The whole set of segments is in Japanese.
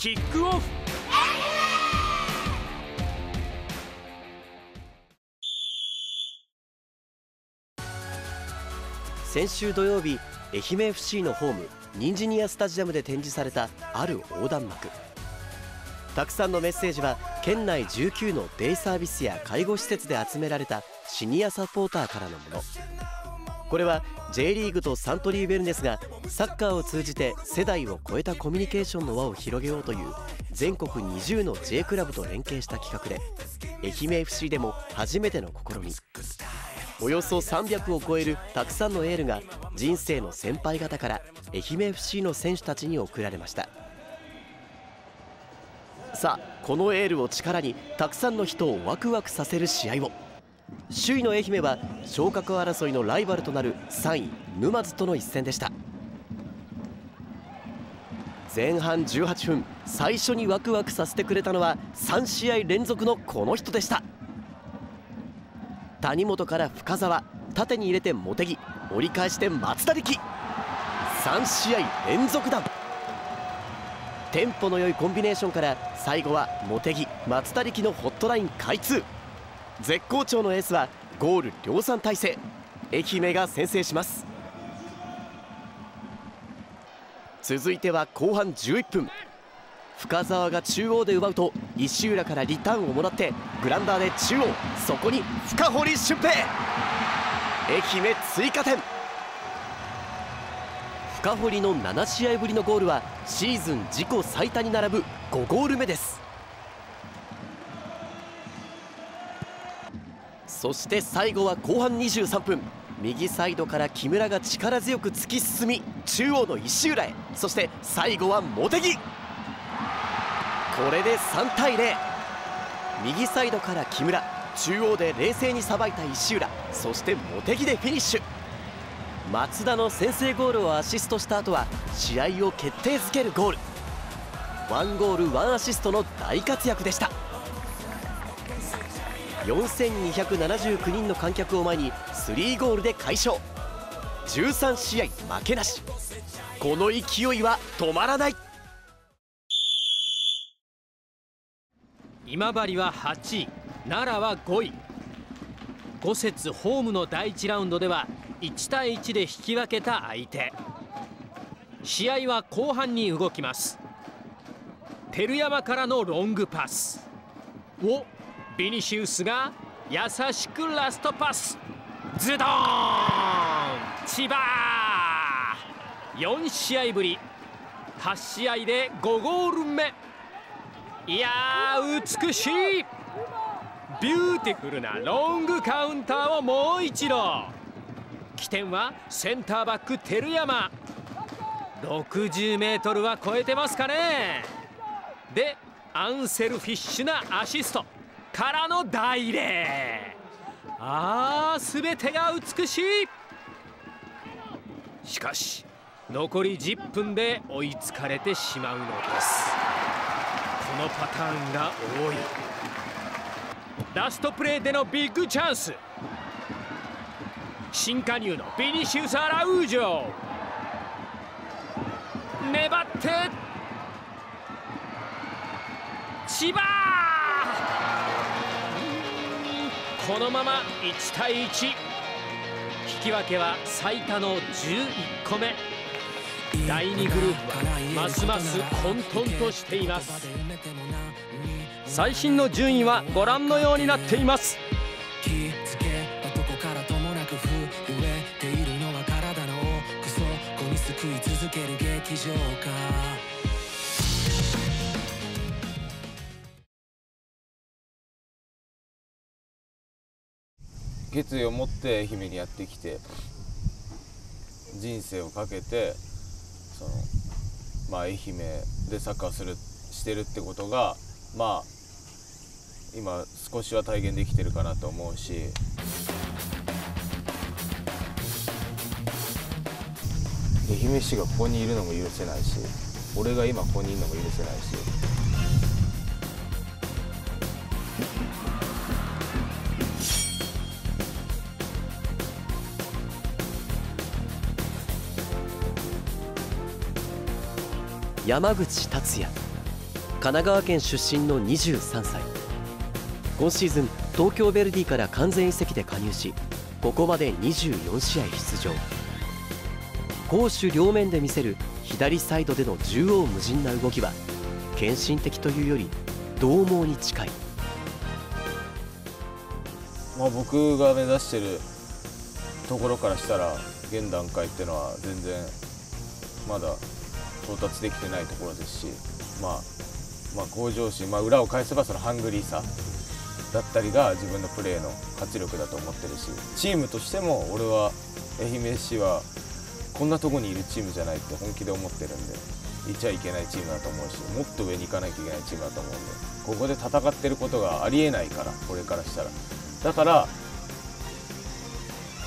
キックオフ。先週土曜日愛媛 FC のホームニンジニアスタジアムで展示されたある横断幕。たくさんのメッセージは県内19のデイサービスや介護施設で集められたシニアサポーターからのもの。これは J リーグとサントリーウェルネスがサッカーを通じて世代を超えたコミュニケーションの輪を広げようという全国20の J クラブと連携した企画で愛媛 FC でも初めての試み。およそ300を超えるたくさんのエールが人生の先輩方から愛媛 FC の選手たちに送られました。さあこのエールを力にたくさんの人をワクワクさせる試合を。首位の愛媛は昇格争いのライバルとなる3位沼津との一戦でした。前半18分最初にワクワクさせてくれたのは3試合連続のこの人でした。谷本から深沢縦に入れて茂木折り返して松田力。3試合連続弾。テンポの良いコンビネーションから最後は茂木松田力のホットライン開通。絶好調のエースはゴール量産体制。愛媛が先制します。続いては後半11分。深沢が中央で奪うと石浦からリターンをもらってグランダーで中央そこに深堀俊平。愛媛追加点。深堀の7試合ぶりのゴールはシーズン自己最多に並ぶ5ゴール目です。そして最後は後半23分。右サイドから木村が力強く突き進み中央の石浦へ。そして最後は茂木。これで3対0右サイドから木村。中央で冷静にさばいた石浦。そして茂木でフィニッシュ。松田の先制ゴールをアシストした後は試合を決定づけるゴール。1ゴール1アシストの大活躍でした。4279人の観客を前に3ゴールで快勝。13試合負けなし。この勢いは止まらない。今治は8位奈良は5位。5節ホームの第1ラウンドでは1対1で引き分けた相手。試合は後半に動きます。照山からのロングパス。をビニシウスが優しくラストパス。ズドーン!千葉 !4 試合ぶり8試合で5ゴール目。いや美しい!ビューティフルなロングカウンターをもう一度。起点はセンターバック照山。60メートルは超えてますかね。でアンセルフィッシュなアシスト。からの大礼。あー全てが美しい。しかし残り10分で追いつかれてしまうのです。このパターンが多い。ラストプレーでのビッグチャンス。新加入のビニシウス・アラウージョ。粘って千葉！このまま1対1引き分けは最多の11個目。第2グループはますます混沌としています。最新の順位はご覧のようになっています。食い続ける劇場か。決意を持って愛媛にやってきて人生をかけてその、まあ、愛媛でサッカーするしてるってことがまあ今少しは体現できてるかなと思うし愛媛市がここにいるのも許せないし俺が今ここにいるのも許せないし。山口達也。神奈川県出身の23歳。今シーズン東京ヴェルディから完全移籍で加入しここまで24試合出場。攻守両面で見せる左サイドでの縦横無尽な動きは献身的というより獰猛に近い、まあ、僕が目指してるところからしたら現段階っていうのは全然まだ到達できてないところですし、まあ、まあ向上心、まあ、裏を返せばそのハングリーさだったりが自分のプレーの活力だと思ってるしチームとしても俺は愛媛市はこんなとこにいるチームじゃないって本気で思ってるんでいちゃいけないチームだと思うしもっと上に行かなきゃいけないチームだと思うんでここで戦ってることがありえないからこれからしたら。だから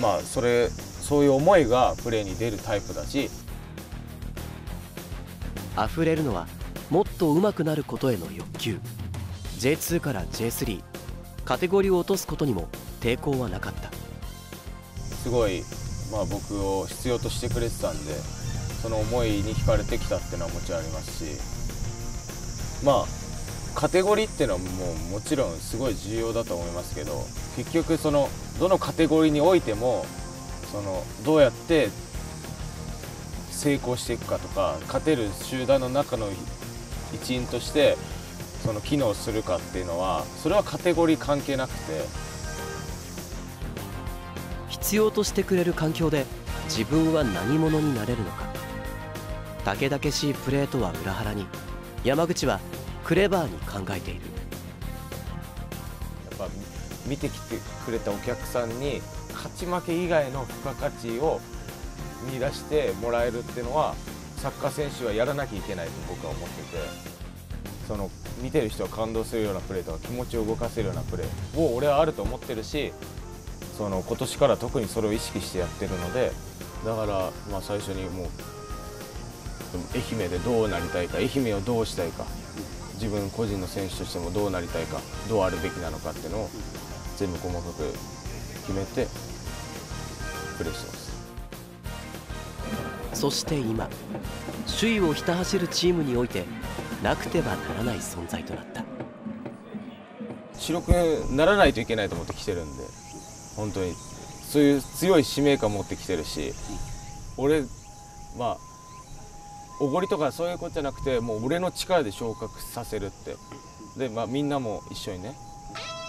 まあそれそういう思いがプレーに出るタイプだし溢れるのはもっと上手くなることへの欲求。J2 から J3 カテゴリーを落とすことにも抵抗はなかった。すごい、まあ、僕を必要としてくれてたんでその思いに惹かれてきたっていうのはもちろんありますし。まあカテゴリーっていうのはもうもちろんすごい重要だと思いますけど結局そのどのカテゴリーにおいてもそのどうやって成功していくかとか勝てる集団の中の一員としてその機能するかっていうのはそれはカテゴリー関係なくて。必要としてくれる環境で自分は何者になれるのか。武々しいプレーとは裏腹に山口はクレバーに考えている。やっぱ見てきてくれたお客さんに勝ち負け以外の付加価値を見出してもらえるっていうのはサッカー選手はやらなきゃいけないと僕は思っててその見てる人が感動するようなプレーとか気持ちを動かせるようなプレーを俺はあると思ってるしその今年から特にそれを意識してやってるのでだからまあ最初にもう愛媛でどうなりたいか愛媛をどうしたいか自分個人の選手としてもどうなりたいかどうあるべきなのかっていうのを全部細かく決めてプレーしてます。そして今首位をひた走るチームにおいてなくてはならない存在となった。白くならないといけないと思ってきてるんで本当に。そういう強い使命感を持ってきてるし俺まあおごりとかそういうことじゃなくてもう俺の力で昇格させるって。でまあみんなも一緒にね。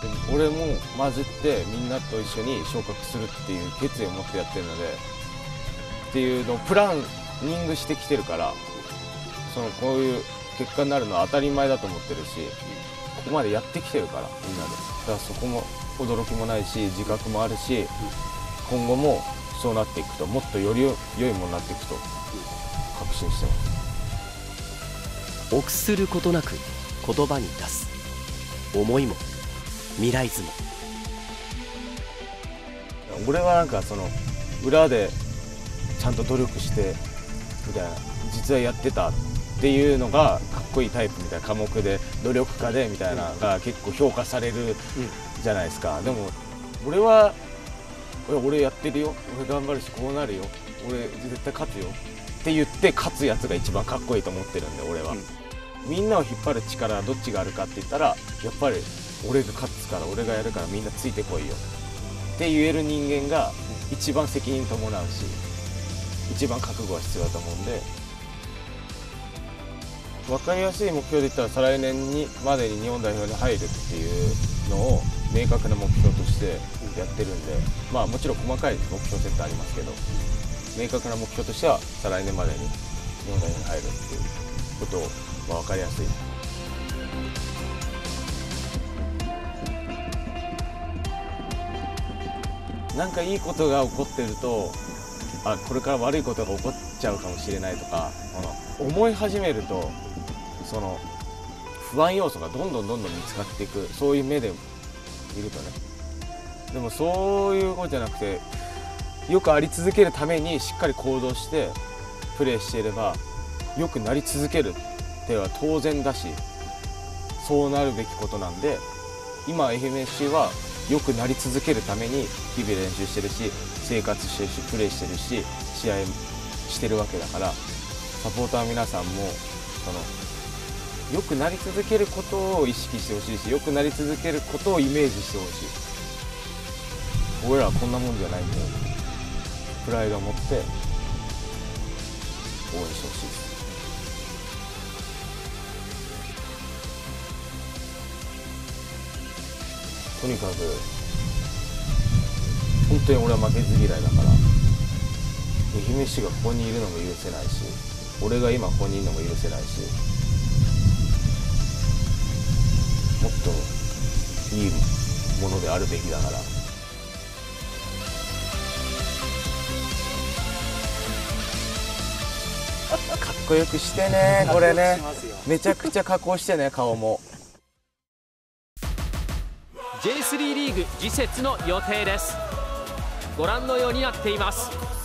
で俺も混じってみんなと一緒に昇格するっていう決意を持ってやってるのでっていうのをプランニングしてきてるからそのこういう結果になるのは当たり前だと思ってるしここまでやってきてるからみんなで。だからそこも驚きもないし自覚もあるし今後もそうなっていくともっとより良いものになっていくと確信してます。臆することなく言葉に出す。思いも未来図も。俺はなんかその裏でちゃんと努力してみたいな実はやってたっていうのがかっこいいタイプみたいな科目で努力家でみたいなのが結構評価されるじゃないですか、でも俺は俺やってるよ。俺頑張るしこうなるよ。俺絶対勝つよ。って言って勝つやつが一番かっこいいと思ってるんで俺は、うん、みんなを引っ張る力はどっちがあるかって言ったらやっぱり俺が勝つから俺がやるからみんなついてこいよ。って言える人間が一番責任伴うし一番覚悟は必要だと思うんで分かりやすい目標で言ったら再来年にまでに日本代表に入るっていうのを明確な目標としてやってるんでまあもちろん細かい目標設定ありますけど明確な目標としては再来年までに日本代表に入るっていうことを、まあ、分かりやすい。なんかいいことが起こってるとあこれから悪いことが起こっちゃうかもしれないとか思い始めるとその不安要素がどんどんどんどん見つかっていくそういう目でいるとね。でもそういうことじゃなくてよくあり続けるためにしっかり行動してプレーしていればよくなり続けるっては当然だしそうなるべきことなんで今愛媛 FC は良くなり続けるために日々練習してるし生活してるしプレーしてるし試合してるわけだからサポーター皆さんもその良くなり続けることを意識してほしいし良くなり続けることをイメージしてほしい。俺らはこんなもんじゃないん。だよプライドを持って応援してほしいとにかく本当に俺は負けず嫌いだから。愛媛市がここにいるのも許せないし俺が今ここにいるのも許せないし。もっといいものであるべきだから。かっこよくしてねこれね。めちゃくちゃ加工してね顔も。J3 リーグ次節の予定ですご覧のようになっています。